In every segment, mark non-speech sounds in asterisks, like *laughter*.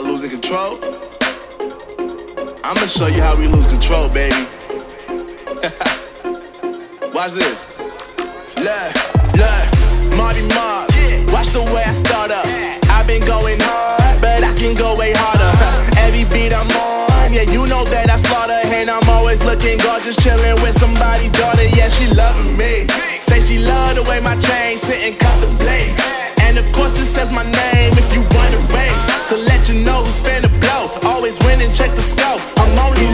about losing control? I'ma show you how we lose control, baby. *laughs* Watch this. Look, look, Marty Mark. Watch the way I start up. I've been going hard, but I can go way harder. *laughs* Every beat I'm on, yeah, you know that I slaughter. And I'm always looking gorgeous, chilling with somebody, daughter. Yeah, she loving me. Say she love the way my chain sit and cut. And of course, it says my name if you wondering. To let you know who's finna blow. Always winning, check the scope. I'm only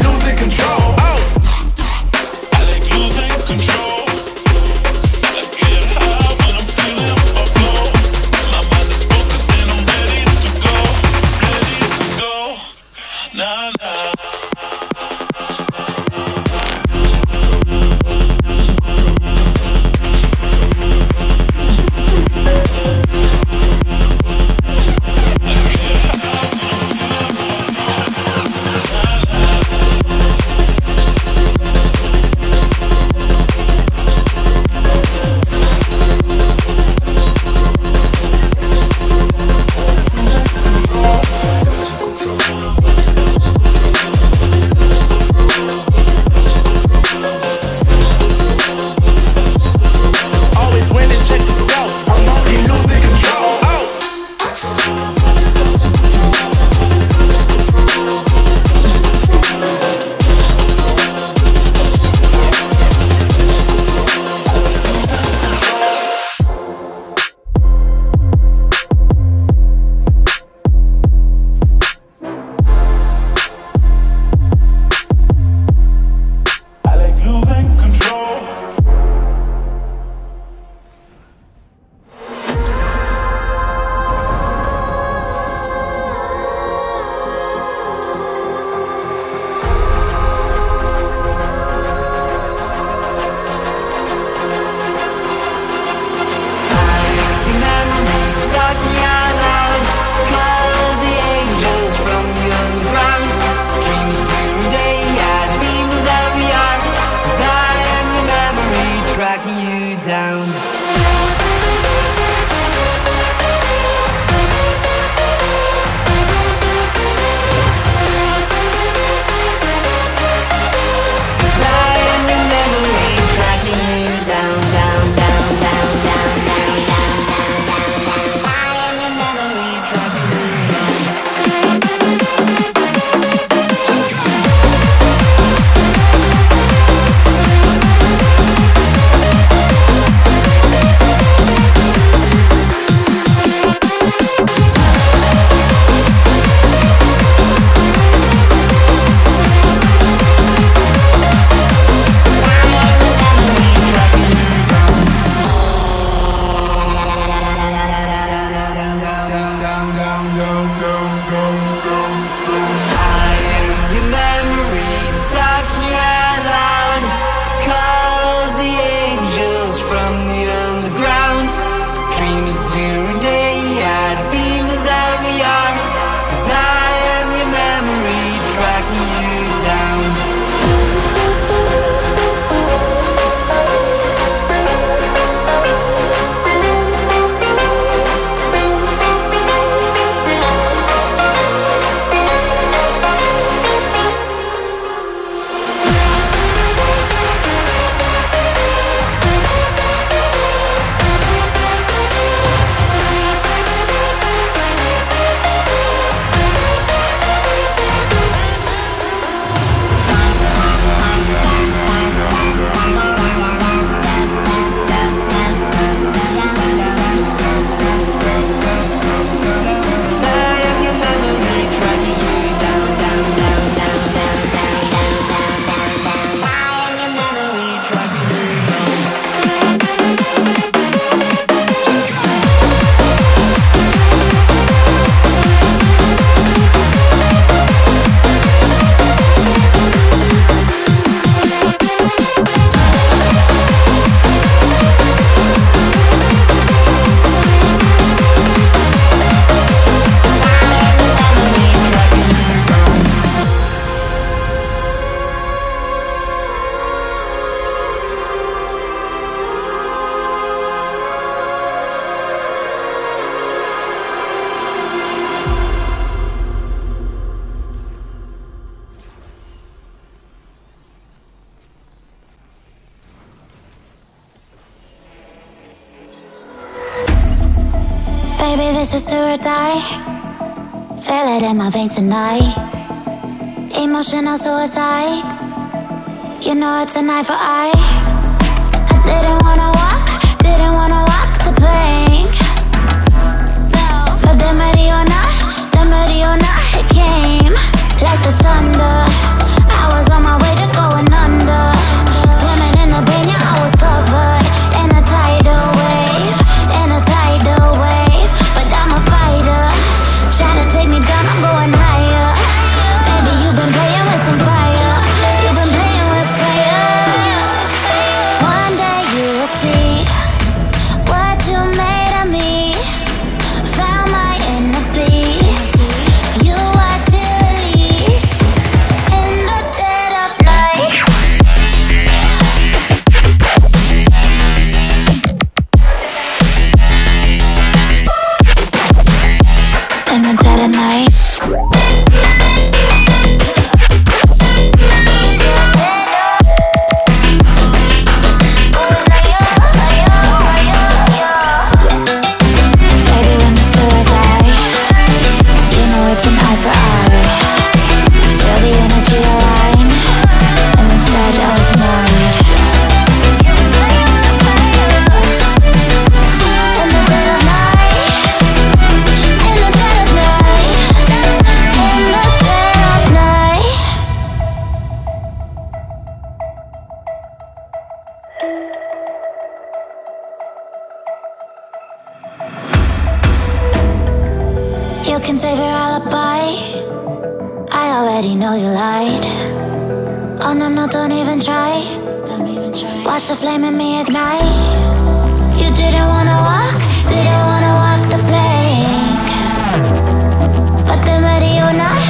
down. Baby, this is do or die. Feel it in my veins tonight. Emotional suicide. You know it's a knife for eye. can save your alibi. I already know you lied. Oh no, no, don't even try. Watch the flame in me ignite. You didn't wanna walk, didn't wanna walk the plank. But then, ready or not,